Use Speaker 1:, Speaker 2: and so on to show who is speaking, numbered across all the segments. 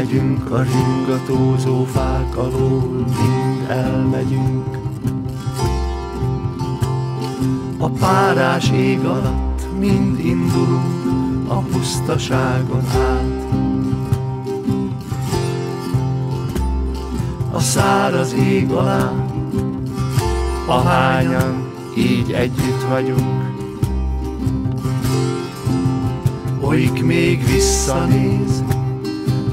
Speaker 1: Elmegyünk a ringatózó fák alól, mind elmegyünk. A párás ég alatt mind indulunk a pusztaságon át. A száraz ég alá, ahányan így együtt vagyunk. Olyik még visszanéz,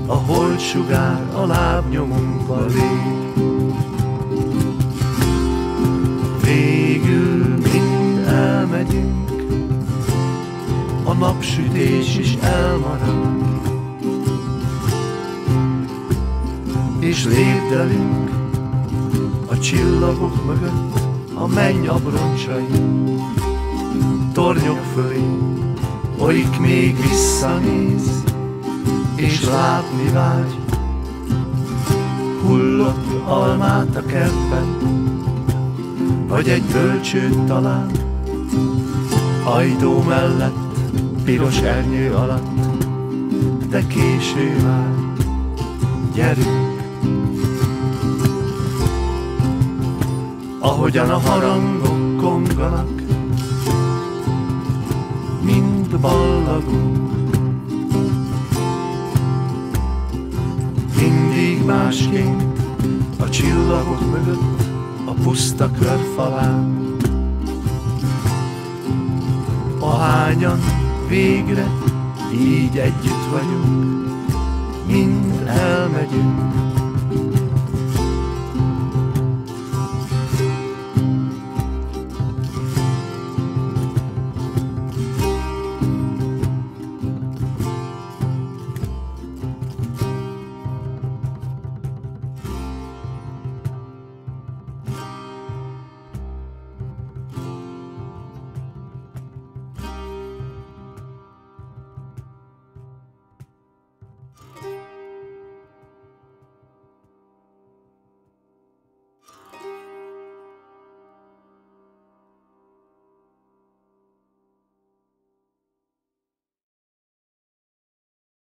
Speaker 1: a holtsugár a lábnyomunkba lép. Végül mind elmegyünk, a napsütés is elmarad. És lépdelünk a csillagok mögött, a menny abroncsai, tornyok fölé, olyik még visszanéz, és látni vágy. Hullott almát a kertben, vagy egy bölcsőt talán, ajtó mellett, piros ernyő alatt, de késő már, gyerünk. Ahogyan a harangok konganak, mind ballagunk, másként a csillagok mögött a puszta körfalán. Ahányan végre így együtt vagyunk, mind elmegyünk